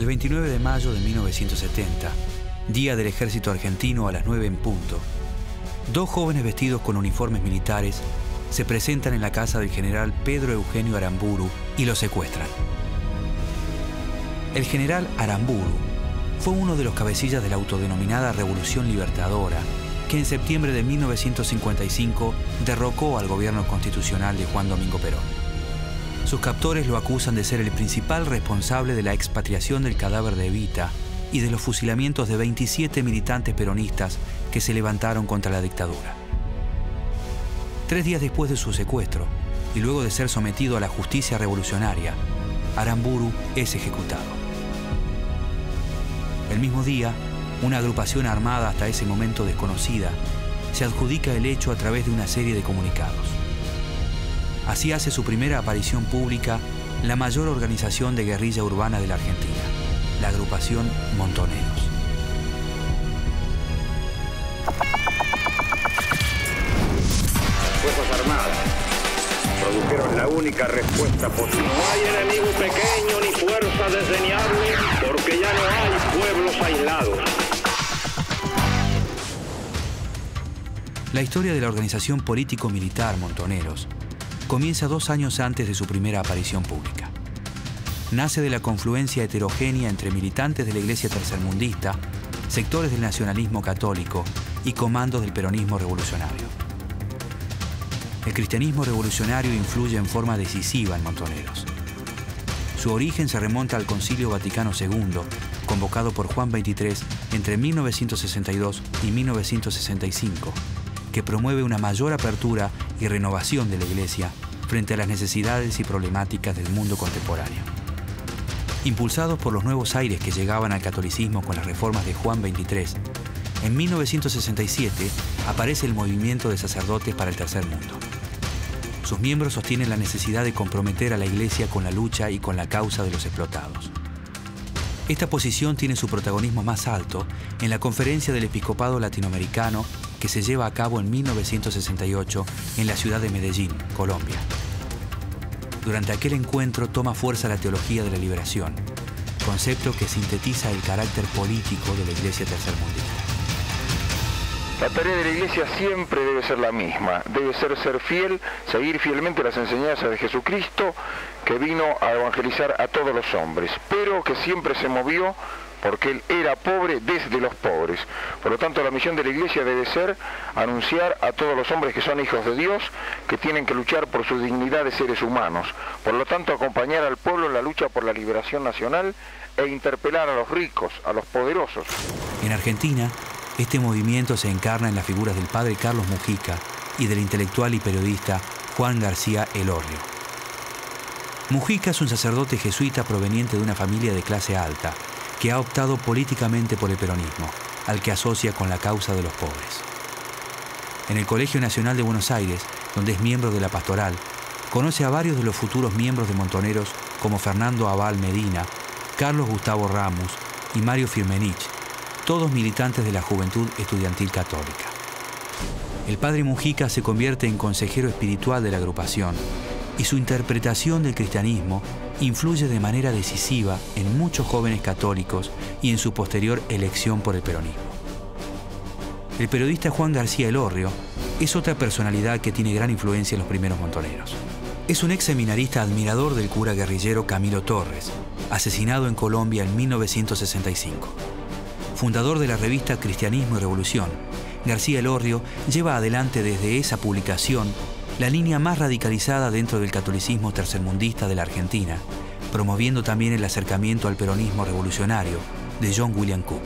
El 29 de mayo de 1970, día del ejército argentino a las 9 en punto, dos jóvenes vestidos con uniformes militares se presentan en la casa del general Pedro Eugenio Aramburu y lo secuestran. El general Aramburu fue uno de los cabecillas de la autodenominada Revolución Libertadora, que en septiembre de 1955 derrocó al gobierno constitucional de Juan Domingo Perón. Sus captores lo acusan de ser el principal responsable de la expatriación del cadáver de Evita y de los fusilamientos de 27 militantes peronistas que se levantaron contra la dictadura. Tres días después de su secuestro, y luego de ser sometido a la justicia revolucionaria, Aramburu es ejecutado. El mismo día, una agrupación armada hasta ese momento desconocida se adjudica el hecho a través de una serie de comunicados. Así hace su primera aparición pública la mayor organización de guerrilla urbana de la Argentina, la agrupación Montoneros. Las Fuerzas Armadas produjeron la única respuesta posible. No hay enemigo pequeño ni fuerza desdeñable, porque ya no hay pueblos aislados. La historia de la organización político-militar Montoneros comienza dos años antes de su primera aparición pública. Nace de la confluencia heterogénea entre militantes de la Iglesia tercermundista, sectores del nacionalismo católico y comandos del peronismo revolucionario. El cristianismo revolucionario influye en forma decisiva en Montoneros. Su origen se remonta al Concilio Vaticano II, convocado por Juan XXIII entre 1962 y 1965, que promueve una mayor apertura y renovación de la Iglesia frente a las necesidades y problemáticas del mundo contemporáneo. Impulsados por los nuevos aires que llegaban al catolicismo con las reformas de Juan XXIII, en 1967 aparece el movimiento de sacerdotes para el tercer mundo. Sus miembros sostienen la necesidad de comprometer a la Iglesia con la lucha y con la causa de los explotados. Esta posición tiene su protagonismo más alto en la Conferencia del Episcopado Latinoamericano que se lleva a cabo en 1968 en la ciudad de Medellín, Colombia. Durante aquel encuentro toma fuerza la teología de la liberación, concepto que sintetiza el carácter político de la Iglesia tercermundista. La tarea de la iglesia siempre debe ser la misma, debe ser ser fiel, seguir fielmente las enseñanzas de Jesucristo, que vino a evangelizar a todos los hombres, pero que siempre se movió porque él era pobre desde los pobres. Por lo tanto, la misión de la iglesia debe ser anunciar a todos los hombres que son hijos de Dios, que tienen que luchar por su dignidad de seres humanos. Por lo tanto, acompañar al pueblo en la lucha por la liberación nacional e interpelar a los ricos, a los poderosos. En Argentina, este movimiento se encarna en las figuras del padre Carlos Mujica y del intelectual y periodista Juan García Elorrio. Mujica es un sacerdote jesuita proveniente de una familia de clase alta que ha optado políticamente por el peronismo, al que asocia con la causa de los pobres. En el Colegio Nacional de Buenos Aires, donde es miembro de la pastoral, conoce a varios de los futuros miembros de Montoneros como Fernando Abal Medina, Carlos Gustavo Ramos y Mario Firmenich, todos militantes de la Juventud Estudiantil Católica. El padre Mujica se convierte en consejero espiritual de la agrupación y su interpretación del cristianismo influye de manera decisiva en muchos jóvenes católicos y en su posterior elección por el peronismo. El periodista Juan García Elorrio es otra personalidad que tiene gran influencia en los primeros montoneros. Es un ex seminarista admirador del cura guerrillero Camilo Torres, asesinado en Colombia en 1965 fundador de la revista Cristianismo y Revolución, García Elorrio lleva adelante desde esa publicación la línea más radicalizada dentro del catolicismo tercermundista de la Argentina, promoviendo también el acercamiento al peronismo revolucionario de John William Cook.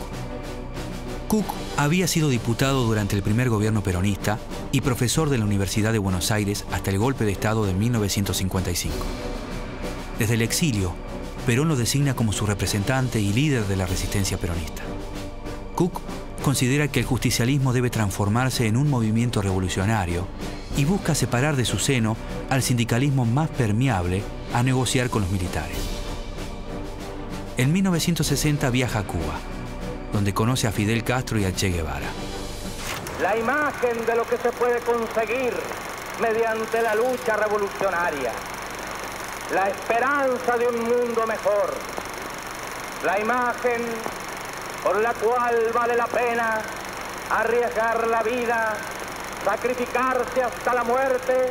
Cook había sido diputado durante el primer gobierno peronista y profesor de la Universidad de Buenos Aires hasta el golpe de Estado de 1955. Desde el exilio, Perón lo designa como su representante y líder de la resistencia peronista. Cook considera que el justicialismo debe transformarse en un movimiento revolucionario y busca separar de su seno al sindicalismo más permeable a negociar con los militares. En 1960 viaja a Cuba, donde conoce a Fidel Castro y a Che Guevara. La imagen de lo que se puede conseguir mediante la lucha revolucionaria, la esperanza de un mundo mejor, La imagen por la cual vale la pena arriesgar la vida, sacrificarse hasta la muerte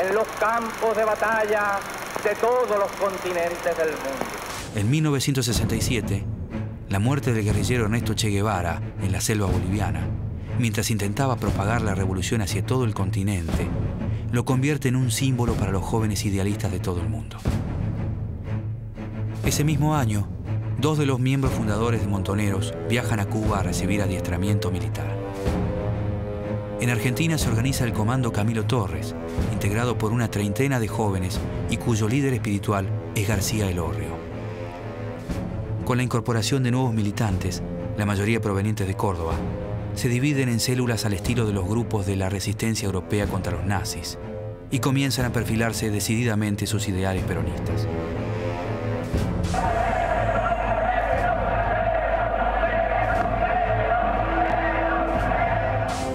en los campos de batalla de todos los continentes del mundo. En 1967, la muerte del guerrillero Ernesto Che Guevara en la selva boliviana, mientras intentaba propagar la revolución hacia todo el continente, lo convierte en un símbolo para los jóvenes idealistas de todo el mundo. Ese mismo año, dos de los miembros fundadores de Montoneros viajan a Cuba a recibir adiestramiento militar. En Argentina se organiza el Comando Camilo Torres, integrado por una treintena de jóvenes y cuyo líder espiritual es García Elorrio. Con la incorporación de nuevos militantes, la mayoría provenientes de Córdoba, se dividen en células al estilo de los grupos de la resistencia europea contra los nazis y comienzan a perfilarse decididamente sus ideales peronistas.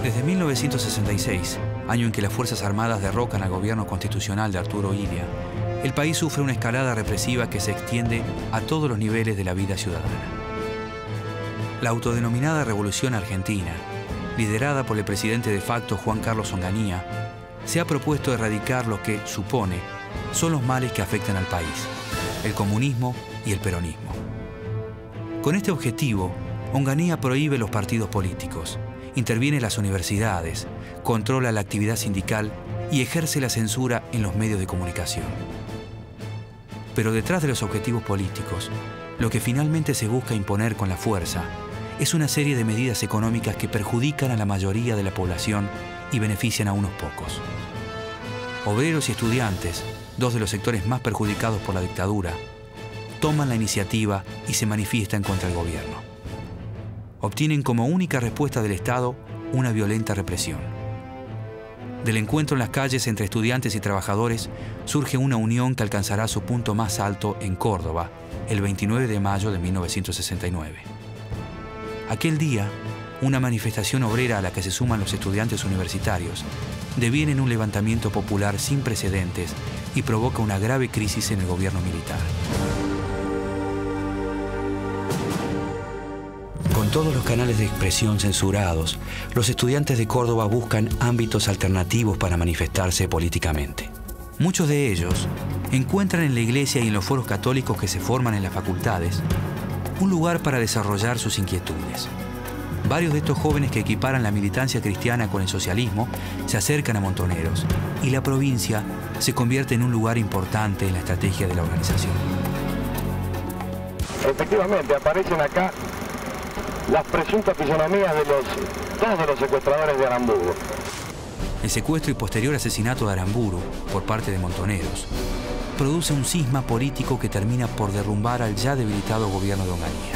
Desde 1966, año en que las Fuerzas Armadas derrocan al gobierno constitucional de Arturo Illia, el país sufre una escalada represiva que se extiende a todos los niveles de la vida ciudadana. La autodenominada Revolución Argentina, liderada por el presidente de facto Juan Carlos Onganía, se ha propuesto erradicar lo que, supone, son los males que afectan al país, el comunismo y el peronismo. Con este objetivo, Onganía prohíbe los partidos políticos, interviene en las universidades, controla la actividad sindical y ejerce la censura en los medios de comunicación. Pero detrás de los objetivos políticos, lo que finalmente se busca imponer con la fuerza es una serie de medidas económicas que perjudican a la mayoría de la población y benefician a unos pocos. Obreros y estudiantes, dos de los sectores más perjudicados por la dictadura, toman la iniciativa y se manifiestan contra el gobierno. Obtienen como única respuesta del Estado una violenta represión. Del encuentro en las calles entre estudiantes y trabajadores surge una unión que alcanzará su punto más alto en Córdoba el 29 de mayo de 1969. Aquel día, una manifestación obrera a la que se suman los estudiantes universitarios deviene en un levantamiento popular sin precedentes y provoca una grave crisis en el gobierno militar. Con todos los canales de expresión censurados, los estudiantes de Córdoba buscan ámbitos alternativos para manifestarse políticamente. Muchos de ellos encuentran en la iglesia y en los foros católicos que se forman en las facultades un lugar para desarrollar sus inquietudes. Varios de estos jóvenes que equiparan la militancia cristiana con el socialismo se acercan a Montoneros y la provincia se convierte en un lugar importante en la estrategia de la organización. Efectivamente, aparecen acá las presuntas fisonomías de los dos los secuestradores de Aramburu. El secuestro y posterior asesinato de Aramburu por parte de Montoneros produce un cisma político que termina por derrumbar al ya debilitado gobierno de Onganía.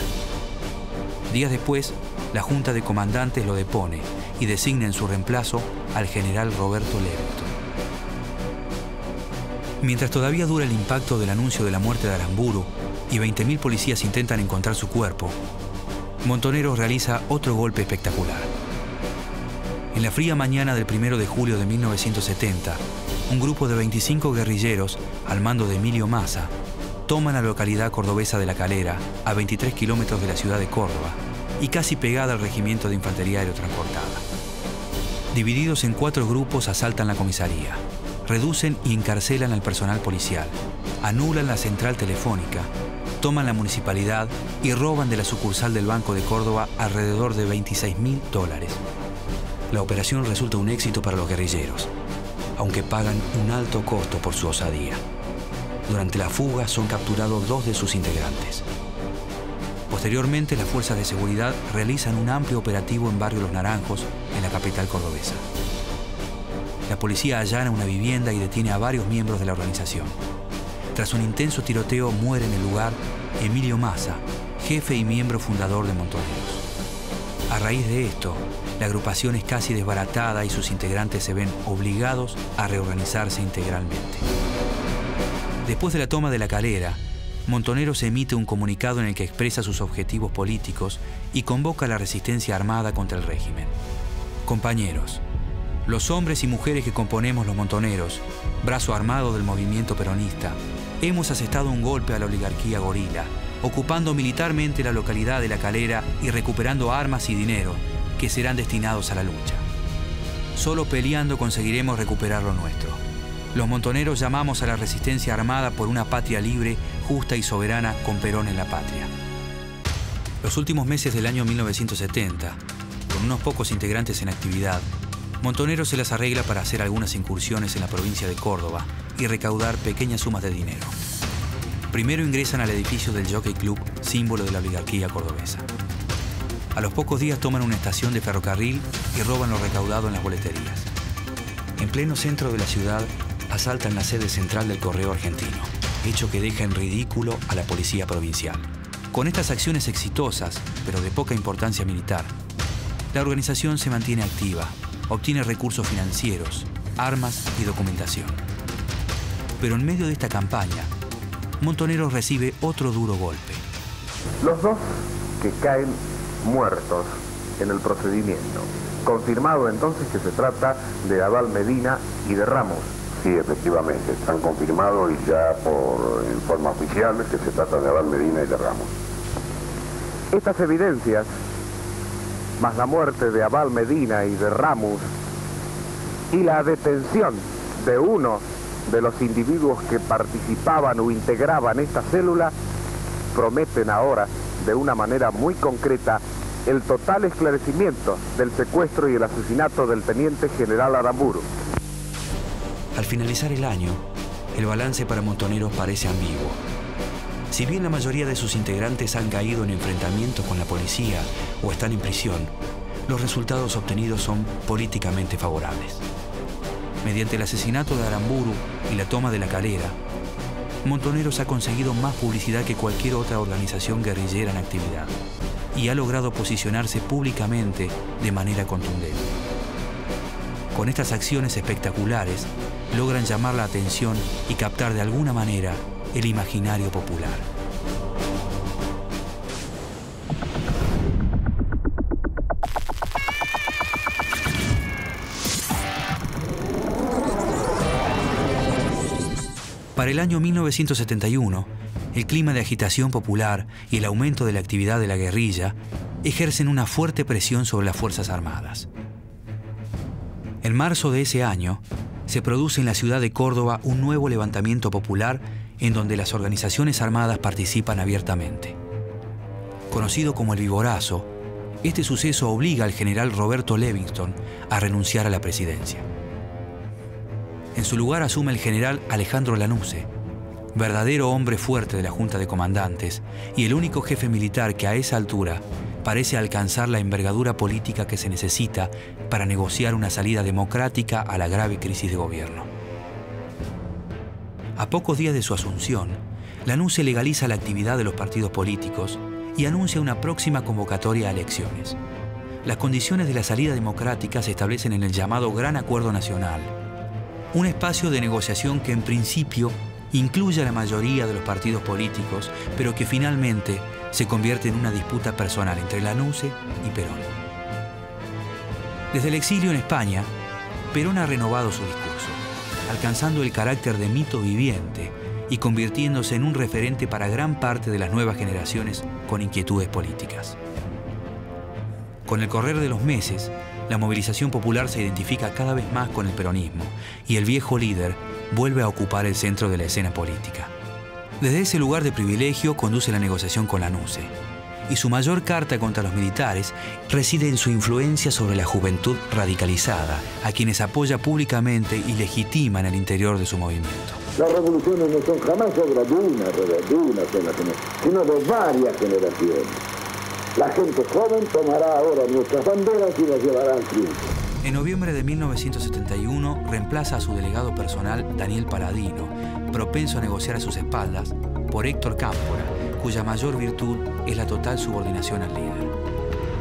Días después, la Junta de Comandantes lo depone y designa en su reemplazo al general Roberto Leverton. Mientras todavía dura el impacto del anuncio de la muerte de Aramburu y 20.000 policías intentan encontrar su cuerpo, Montoneros realiza otro golpe espectacular. En la fría mañana del 1 de julio de 1970, un grupo de 25 guerrilleros, al mando de Emilio Massa, toman la localidad cordobesa de La Calera, a 23 kilómetros de la ciudad de Córdoba, y casi pegada al regimiento de infantería aerotransportada. Divididos en cuatro grupos, asaltan la comisaría, reducen y encarcelan al personal policial, anulan la central telefónica, toman la municipalidad y roban de la sucursal del Banco de Córdoba alrededor de 26 mil dólares. La operación resulta un éxito para los guerrilleros, aunque pagan un alto costo por su osadía. Durante la fuga son capturados dos de sus integrantes. Posteriormente, las fuerzas de seguridad realizan un amplio operativo en Barrio Los Naranjos, en la capital cordobesa. La policía allana una vivienda y detiene a varios miembros de la organización. Tras un intenso tiroteo muere en el lugar Emilio Massa, jefe y miembro fundador de Montoneros. A raíz de esto, la agrupación es casi desbaratada y sus integrantes se ven obligados a reorganizarse integralmente. Después de la toma de la calera, Montoneros emite un comunicado en el que expresa sus objetivos políticos y convoca la resistencia armada contra el régimen. Compañeros, los hombres y mujeres que componemos los Montoneros, brazo armado del movimiento peronista, hemos asestado un golpe a la oligarquía gorila ocupando militarmente la localidad de La Calera y recuperando armas y dinero que serán destinados a la lucha. Solo peleando conseguiremos recuperar lo nuestro. Los montoneros llamamos a la resistencia armada por una patria libre, justa y soberana con Perón en la patria. Los últimos meses del año 1970, con unos pocos integrantes en actividad, Montoneros se las arregla para hacer algunas incursiones en la provincia de Córdoba y recaudar pequeñas sumas de dinero. Primero ingresan al edificio del Jockey Club, símbolo de la oligarquía cordobesa. A los pocos días toman una estación de ferrocarril y roban lo recaudado en las boleterías. En pleno centro de la ciudad, asaltan la sede central del Correo Argentino, hecho que deja en ridículo a la policía provincial. Con estas acciones exitosas, pero de poca importancia militar, la organización se mantiene activa obtiene recursos financieros, armas y documentación. Pero en medio de esta campaña, Montoneros recibe otro duro golpe. Los dos que caen muertos en el procedimiento. Confirmado entonces que se trata de Abal Medina y de Ramos. Sí, efectivamente, están confirmados y ya por en forma oficial que se trata de Abal Medina y de Ramos. Estas evidencias más la muerte de Abal Medina y de Ramos y la detención de uno de los individuos que participaban o integraban esta célula, prometen ahora de una manera muy concreta el total esclarecimiento del secuestro y el asesinato del teniente general Aramburu. Al finalizar el año, el balance para Montoneros parece ambiguo. Si bien la mayoría de sus integrantes han caído en enfrentamientos con la policía o están en prisión, los resultados obtenidos son políticamente favorables. Mediante el asesinato de Aramburu y la toma de la calera, Montoneros ha conseguido más publicidad que cualquier otra organización guerrillera en actividad y ha logrado posicionarse públicamente de manera contundente. Con estas acciones espectaculares, logran llamar la atención y captar de alguna manera el imaginario popular. El año 1971, el clima de agitación popular y el aumento de la actividad de la guerrilla ejercen una fuerte presión sobre las Fuerzas Armadas. En marzo de ese año, se produce en la ciudad de Córdoba un nuevo levantamiento popular en donde las organizaciones armadas participan abiertamente. Conocido como el Viborazo, este suceso obliga al general Roberto Livingston a renunciar a la presidencia. En su lugar asume el general Alejandro Lanusse, verdadero hombre fuerte de la Junta de Comandantes y el único jefe militar que a esa altura parece alcanzar la envergadura política que se necesita para negociar una salida democrática a la grave crisis de gobierno. A pocos días de su asunción, Lanuse legaliza la actividad de los partidos políticos y anuncia una próxima convocatoria a elecciones. Las condiciones de la salida democrática se establecen en el llamado Gran Acuerdo Nacional, un espacio de negociación que en principio incluye a la mayoría de los partidos políticos, pero que finalmente se convierte en una disputa personal entre Lanuse y Perón. Desde el exilio en España, Perón ha renovado su discurso alcanzando el carácter de mito viviente y convirtiéndose en un referente para gran parte de las nuevas generaciones con inquietudes políticas. Con el correr de los meses, la movilización popular se identifica cada vez más con el peronismo y el viejo líder vuelve a ocupar el centro de la escena política. Desde ese lugar de privilegio conduce la negociación con la NUCE y su mayor carta contra los militares reside en su influencia sobre la juventud radicalizada, a quienes apoya públicamente y legitima en el interior de su movimiento. Las revoluciones no son jamás obra de una, de una generación, de varias generaciones. La gente joven tomará ahora nuestras banderas y las llevará al triunfo. En noviembre de 1971 reemplaza a su delegado personal Daniel Paladino, propenso a negociar a sus espaldas, por Héctor Cámpora, cuya mayor virtud es la total subordinación al líder.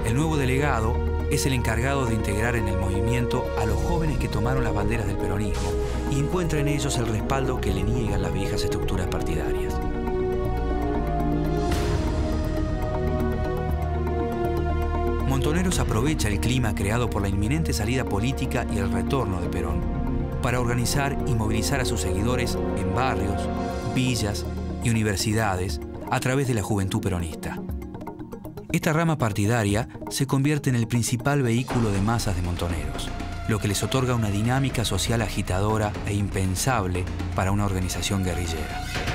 El nuevo delegado es el encargado de integrar en el movimiento a los jóvenes que tomaron las banderas del peronismo y encuentra en ellos el respaldo que le niegan las viejas estructuras partidarias. Montoneros aprovecha el clima creado por la inminente salida política y el retorno de Perón para organizar y movilizar a sus seguidores en barrios, villas y universidades a través de la juventud peronista. Esta rama partidaria se convierte en el principal vehículo de masas de montoneros, lo que les otorga una dinámica social agitadora e impensable para una organización guerrillera.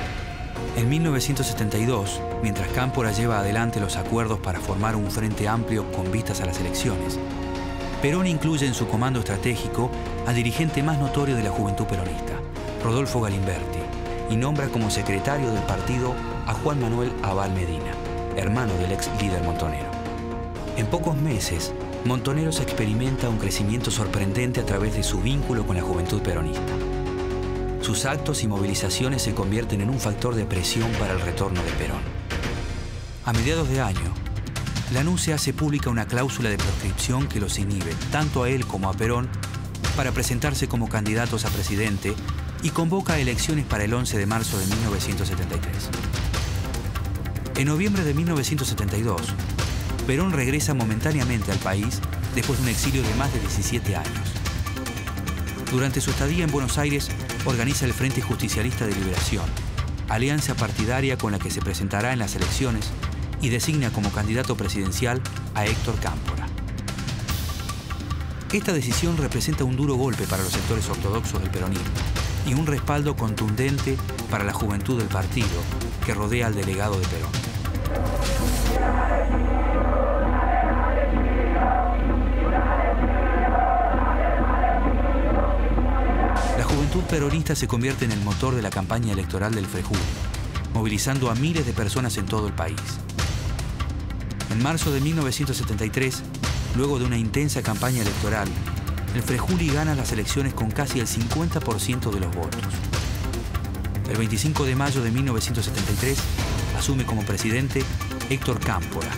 En 1972, mientras Cámpora lleva adelante los acuerdos para formar un frente amplio con vistas a las elecciones, Perón incluye en su comando estratégico al dirigente más notorio de la juventud peronista, Rodolfo Galimberti, y nombra como secretario del partido a Juan Manuel Abal Medina, hermano del ex líder montonero. En pocos meses, Montoneros experimenta un crecimiento sorprendente a través de su vínculo con la juventud peronista. Sus actos y movilizaciones se convierten en un factor de presión para el retorno de Perón. A mediados de año, la NUCE hace pública una cláusula de proscripción que los inhibe, tanto a él como a Perón, para presentarse como candidatos a presidente y convoca elecciones para el 11 de marzo de 1973. En noviembre de 1972, Perón regresa momentáneamente al país después de un exilio de más de 17 años. Durante su estadía en Buenos Aires, organiza el Frente Justicialista de Liberación, alianza partidaria con la que se presentará en las elecciones y designa como candidato presidencial a Héctor Cámpora. Esta decisión representa un duro golpe para los sectores ortodoxos del peronismo y un respaldo contundente para la juventud del partido que rodea al delegado de Perón. Juventud peronista se convierte en el motor de la campaña electoral del Frejul, movilizando a miles de personas en todo el país. En marzo de 1973, luego de una intensa campaña electoral, el Frejuli gana las elecciones con casi el 50% de los votos. El 25 de mayo de 1973 asume como presidente Héctor Cámpora.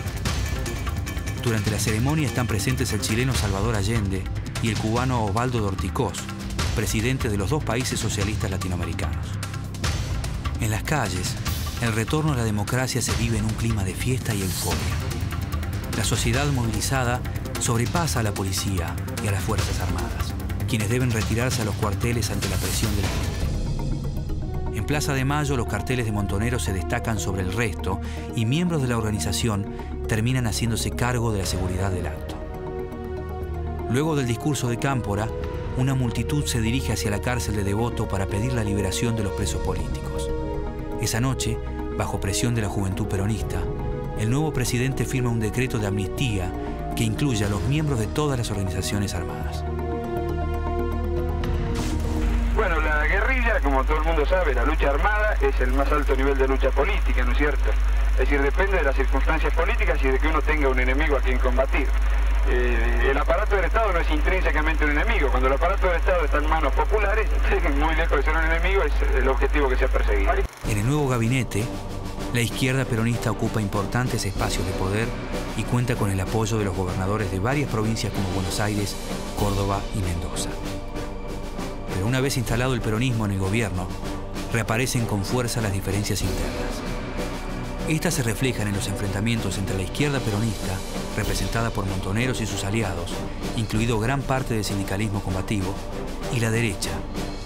Durante la ceremonia están presentes el chileno Salvador Allende y el cubano Osvaldo Dorticós, presidente de los dos países socialistas latinoamericanos. En las calles, el retorno a la democracia se vive en un clima de fiesta y euforia. La sociedad movilizada sobrepasa a la policía y a las Fuerzas Armadas, quienes deben retirarse a los cuarteles ante la presión de la gente. En Plaza de Mayo los carteles de Montoneros se destacan sobre el resto y miembros de la organización terminan haciéndose cargo de la seguridad del acto. Luego del discurso de Cámpora, una multitud se dirige hacia la cárcel de Devoto para pedir la liberación de los presos políticos. Esa noche, bajo presión de la juventud peronista, el nuevo presidente firma un decreto de amnistía que incluye a los miembros de todas las organizaciones armadas. Bueno, la guerrilla, como todo el mundo sabe, la lucha armada es el más alto nivel de lucha política, ¿no es cierto? Es decir, depende de las circunstancias políticas y de que uno tenga un enemigo a quien combatir. Eh, el aparato del Estado no es intrínsecamente un enemigo. Cuando el aparato del Estado está en manos populares, muy lejos de ser un enemigo, es el objetivo que se ha perseguido. En el nuevo gabinete, la izquierda peronista ocupa importantes espacios de poder y cuenta con el apoyo de los gobernadores de varias provincias como Buenos Aires, Córdoba y Mendoza. Pero una vez instalado el peronismo en el gobierno, reaparecen con fuerza las diferencias internas. Estas se reflejan en los enfrentamientos entre la izquierda peronista, representada por montoneros y sus aliados, incluido gran parte del sindicalismo combativo, y la derecha,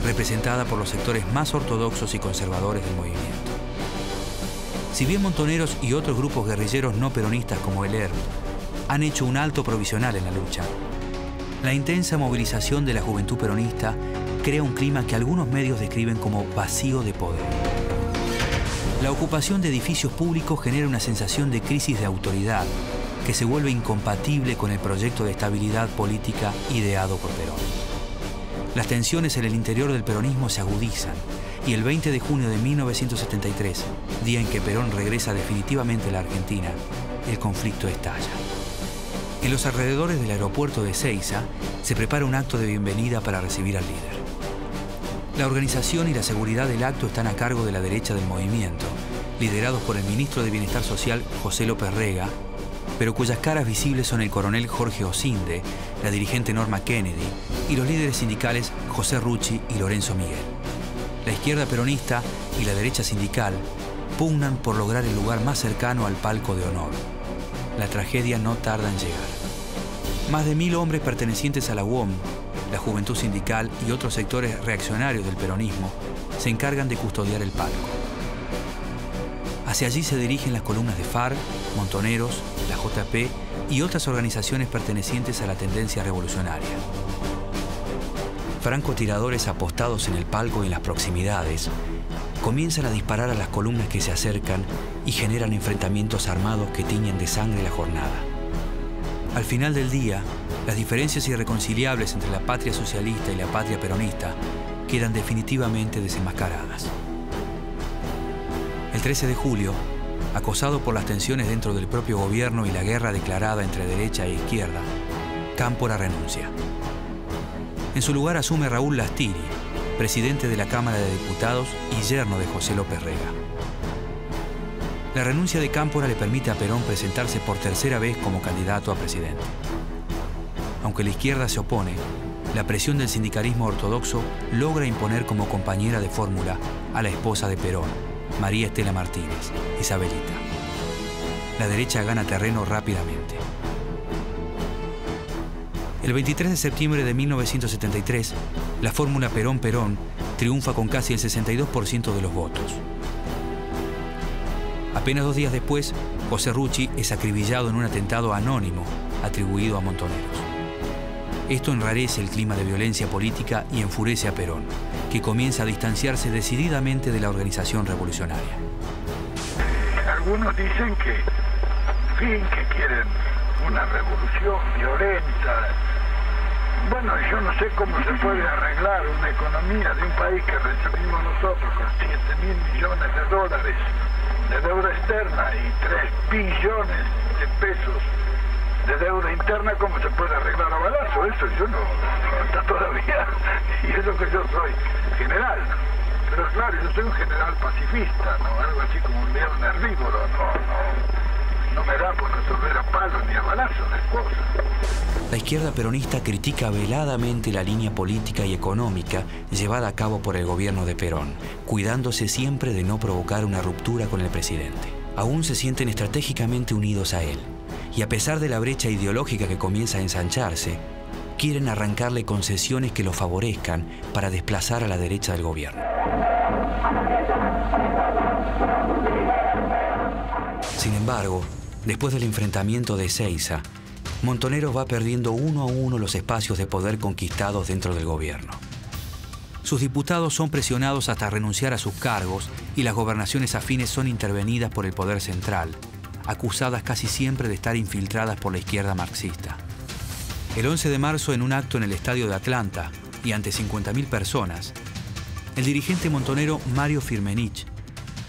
representada por los sectores más ortodoxos y conservadores del movimiento. Si bien Montoneros y otros grupos guerrilleros no peronistas como el ERP han hecho un alto provisional en la lucha, la intensa movilización de la juventud peronista crea un clima que algunos medios describen como vacío de poder. La ocupación de edificios públicos genera una sensación de crisis de autoridad que se vuelve incompatible con el proyecto de estabilidad política ideado por Perón. Las tensiones en el interior del peronismo se agudizan y el 20 de junio de 1973, día en que Perón regresa definitivamente a la Argentina, el conflicto estalla. En los alrededores del aeropuerto de Ceiza se prepara un acto de bienvenida para recibir al líder. La organización y la seguridad del acto están a cargo de la derecha del movimiento, liderados por el ministro de Bienestar Social José López Rega, pero cuyas caras visibles son el coronel Jorge Osinde, la dirigente Norma Kennedy y los líderes sindicales José Rucci y Lorenzo Miguel. La izquierda peronista y la derecha sindical pugnan por lograr el lugar más cercano al palco de honor. La tragedia no tarda en llegar. Más de mil hombres pertenecientes a la UOM, la Juventud Sindical y otros sectores reaccionarios del peronismo se encargan de custodiar el palco. Hacia allí se dirigen las columnas de FARC, Montoneros, la JP y otras organizaciones pertenecientes a la tendencia revolucionaria. Francotiradores apostados en el palco y en las proximidades comienzan a disparar a las columnas que se acercan y generan enfrentamientos armados que tiñen de sangre la jornada. Al final del día, las diferencias irreconciliables entre la patria socialista y la patria peronista quedan definitivamente desenmascaradas. El 13 de julio, acosado por las tensiones dentro del propio gobierno y la guerra declarada entre derecha e izquierda, Cámpora renuncia. En su lugar asume Raúl Lastiri, presidente de la Cámara de Diputados y yerno de José López Rega. La renuncia de Cámpora le permite a Perón presentarse por tercera vez como candidato a presidente. Aunque la izquierda se opone, la presión del sindicalismo ortodoxo logra imponer como compañera de fórmula a la esposa de Perón, María Estela Martínez, Isabelita. La derecha gana terreno rápidamente. El 23 de septiembre de 1973, la fórmula Perón-Perón triunfa con casi el 62% de los votos. Apenas dos días después, José Rucci es acribillado en un atentado anónimo atribuido a Montoneros. Esto enrarece el clima de violencia política y enfurece a Perón, que comienza a distanciarse decididamente de la organización revolucionaria. Algunos dicen que, fin, que quieren una revolución violenta. Bueno, yo no sé cómo se puede arreglar una economía de un país que recibimos nosotros con 7 mil millones de dólares de deuda externa y 3 billones de pesos La izquierda peronista critica veladamente la línea política y económica llevada a cabo por el gobierno de Perón, cuidándose siempre de no provocar una ruptura con el presidente. Aún se sienten estratégicamente unidos a él, y a pesar de la brecha ideológica que comienza a ensancharse, quieren arrancarle concesiones que lo favorezcan para desplazar a la derecha del gobierno. Sin embargo, después del enfrentamiento de Seiza, Montoneros va perdiendo uno a uno los espacios de poder conquistados dentro del gobierno. Sus diputados son presionados hasta renunciar a sus cargos y las gobernaciones afines son intervenidas por el poder central, acusadas casi siempre de estar infiltradas por la izquierda marxista. El 11 de marzo, en un acto en el estadio de Atlanta y ante 50.000 personas, el dirigente montonero Mario Firmenich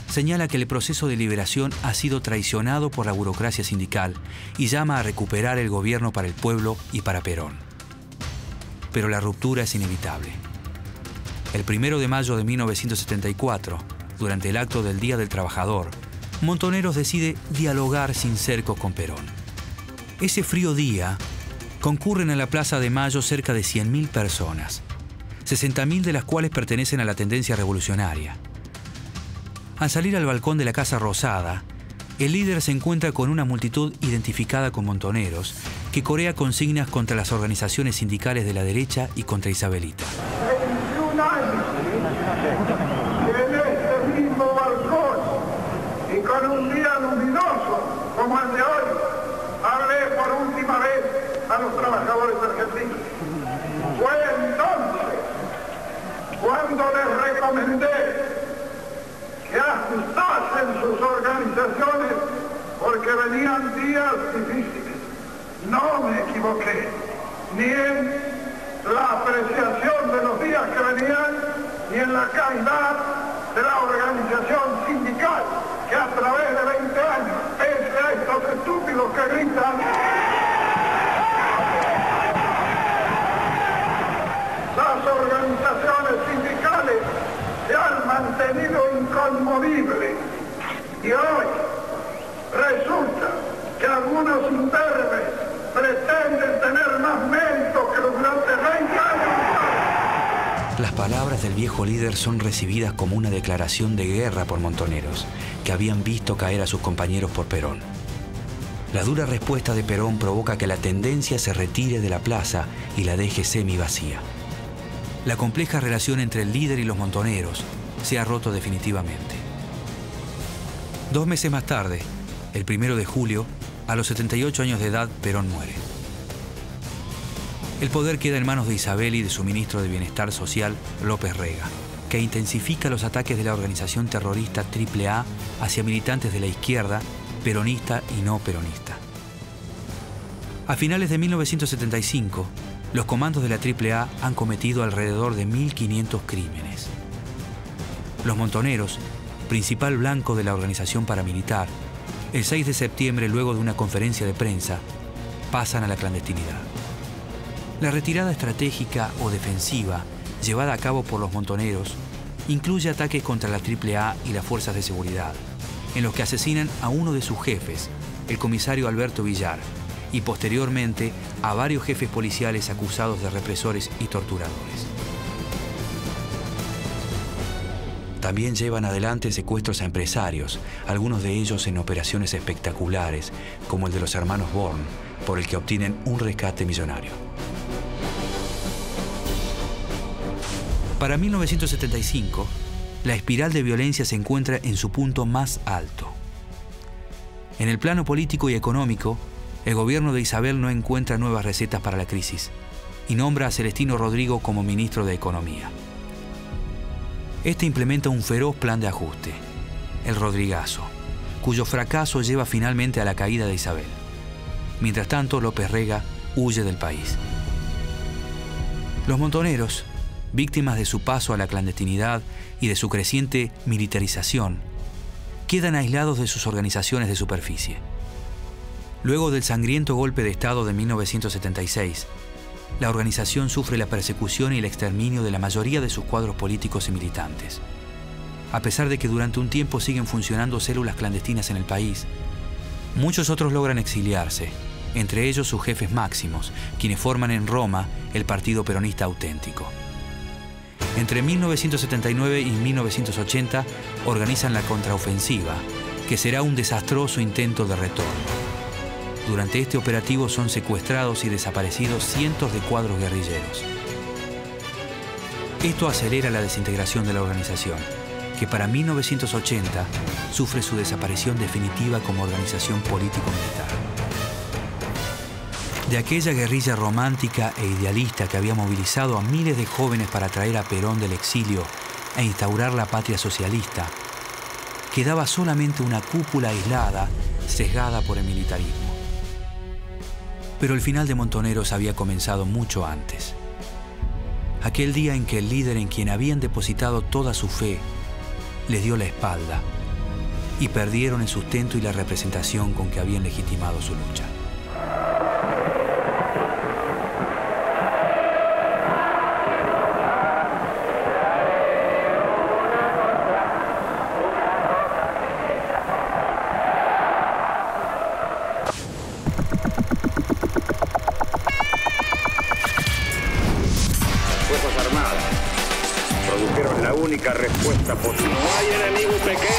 señala que el proceso de liberación ha sido traicionado por la burocracia sindical y llama a recuperar el gobierno para el pueblo y para Perón. Pero la ruptura es inevitable. El primero de mayo de 1974, durante el acto del Día del Trabajador, Montoneros decide dialogar sin cercos con Perón. Ese frío día, concurren a la Plaza de Mayo cerca de 100.000 personas, 60.000 de las cuales pertenecen a la tendencia revolucionaria. Al salir al balcón de la Casa Rosada, el líder se encuentra con una multitud identificada con montoneros que corea consignas contra las organizaciones sindicales de la derecha y contra Isabelita. 21 años en este mismo balcón y con un día luminoso como el de hoy, hablé por última vez a los trabajadores argentinos. Fue entonces cuando les recomendé que ajustasen sus organizaciones porque venían días difíciles. No me equivoqué, ni en la apreciación de los días que venían, ni en la calidad de la organización sindical que a través de 20 años, pese a estos estúpidos que gritan, las organizaciones sindicales mantenido inconmovibles. Y hoy resulta que algunos imberbes pretenden tener más mérito que durante 20 años. Las palabras del viejo líder son recibidas como una declaración de guerra por montoneros, que habían visto caer a sus compañeros por Perón. La dura respuesta de Perón provoca que la tendencia se retire de la plaza y la deje semi vacía. La compleja relación entre el líder y los montoneros se ha roto definitivamente. Dos meses más tarde, el primero de julio, a los 78 años de edad, Perón muere. El poder queda en manos de Isabel y de su ministro de Bienestar Social, López Rega, que intensifica los ataques de la organización terrorista AAA hacia militantes de la izquierda, peronista y no peronista. A finales de 1975, los comandos de la AAA han cometido alrededor de 1.500 crímenes. Los montoneros, principal blanco de la organización paramilitar, el 6 de septiembre, luego de una conferencia de prensa, pasan a la clandestinidad. La retirada estratégica o defensiva llevada a cabo por los montoneros incluye ataques contra la AAA y las fuerzas de seguridad, en los que asesinan a uno de sus jefes, el comisario Alberto Villar, y posteriormente a varios jefes policiales acusados de represores y torturadores. También llevan adelante secuestros a empresarios, algunos de ellos en operaciones espectaculares, como el de los hermanos Born, por el que obtienen un rescate millonario. Para 1975, la espiral de violencia se encuentra en su punto más alto. En el plano político y económico, el gobierno de Isabel no encuentra nuevas recetas para la crisis y nombra a Celestino Rodrigo como ministro de Economía. Este implementa un feroz plan de ajuste, el Rodrigazo, cuyo fracaso lleva finalmente a la caída de Isabel. Mientras tanto, López Rega huye del país. Los montoneros, víctimas de su paso a la clandestinidad y de su creciente militarización, quedan aislados de sus organizaciones de superficie. Luego del sangriento golpe de Estado de 1976, la organización sufre la persecución y el exterminio de la mayoría de sus cuadros políticos y militantes. A pesar de que durante un tiempo siguen funcionando células clandestinas en el país, muchos otros logran exiliarse, entre ellos sus jefes máximos, quienes forman en Roma el Partido Peronista Auténtico. Entre 1979 y 1980 organizan la contraofensiva, que será un desastroso intento de retorno. Durante este operativo son secuestrados y desaparecidos cientos de cuadros guerrilleros. Esto acelera la desintegración de la organización, que para 1980 sufre su desaparición definitiva como organización político-militar. De aquella guerrilla romántica e idealista que había movilizado a miles de jóvenes para traer a Perón del exilio e instaurar la patria socialista, quedaba solamente una cúpula aislada, sesgada por el militarismo. Pero el final de Montoneros había comenzado mucho antes. Aquel día en que el líder en quien habían depositado toda su fe les dio la espalda y perdieron el sustento y la representación con que habían legitimado su lucha. Hay enemigo pequeño